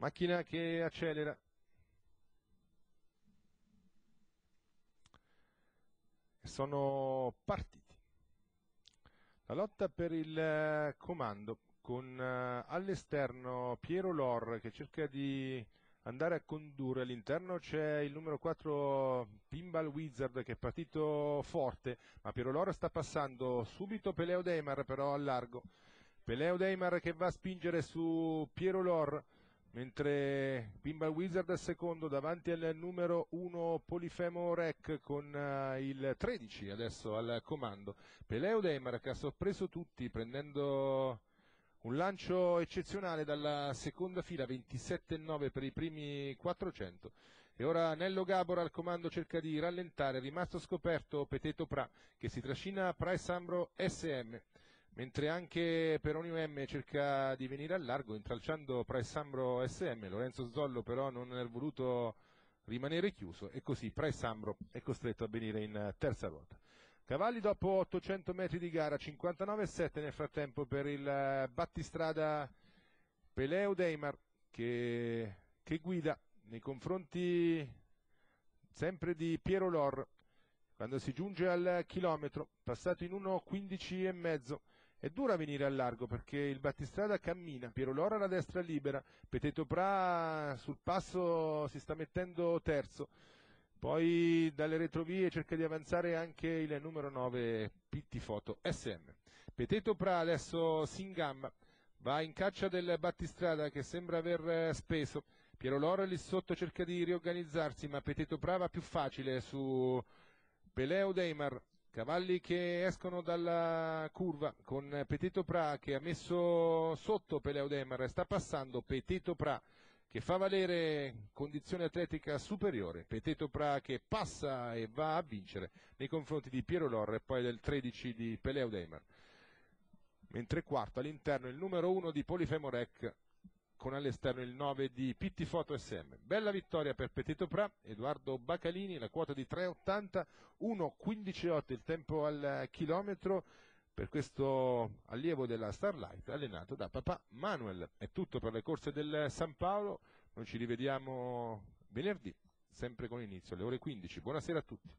Macchina che accelera. Sono partiti. La lotta per il eh, comando con eh, all'esterno Piero Lor che cerca di andare a condurre. All'interno c'è il numero 4 Pinball Wizard che è partito forte, ma Piero Lor sta passando subito Peleo Deimar però a largo. Peleo Deimar che va a spingere su Piero Lor mentre Pinball Wizard è secondo davanti al numero 1 Polifemo Rec con uh, il 13 adesso al comando. Peleo Deimar che ha sorpreso tutti prendendo un lancio eccezionale dalla seconda fila, 27,9 per i primi 400. E ora Nello Gabor al comando cerca di rallentare, rimasto scoperto Peteto Pra che si trascina Price Ambro SM mentre anche Peronio M cerca di venire al largo intralciando Price Ambro SM, Lorenzo Zollo però non è voluto rimanere chiuso e così Price Ambro è costretto a venire in terza ruota. Cavalli dopo 800 metri di gara, 59,7 nel frattempo per il battistrada Peleo Deimar che, che guida nei confronti sempre di Piero Lor quando si giunge al chilometro, passato in 1.15 e mezzo, è dura venire al largo perché il battistrada cammina, Piero Lora alla destra libera, Peteto Pra sul passo si sta mettendo terzo, poi dalle retrovie cerca di avanzare anche il numero 9 Pitti Foto SM. Peteto Pra adesso si ingamba, va in caccia del battistrada che sembra aver speso, Piero Lora lì sotto cerca di riorganizzarsi ma Peteto Pra va più facile su Peleo Deimar, cavalli che escono dalla curva con Petito Pra che ha messo sotto Peleo Deimar, sta passando Petito Pra che fa valere condizione atletica superiore, Petito Pra che passa e va a vincere nei confronti di Piero Lorre e poi del 13 di Peleo Deimar. Mentre quarto all'interno il numero 1 di Polifemorec con all'esterno il 9 di Pitti Foto SM. Bella vittoria per Petito Pra, Edoardo Bacalini, la quota di 3,80, 1,15,8 il tempo al chilometro per questo allievo della Starlight allenato da papà Manuel. È tutto per le corse del San Paolo, noi ci rivediamo venerdì, sempre con inizio alle ore 15. Buonasera a tutti.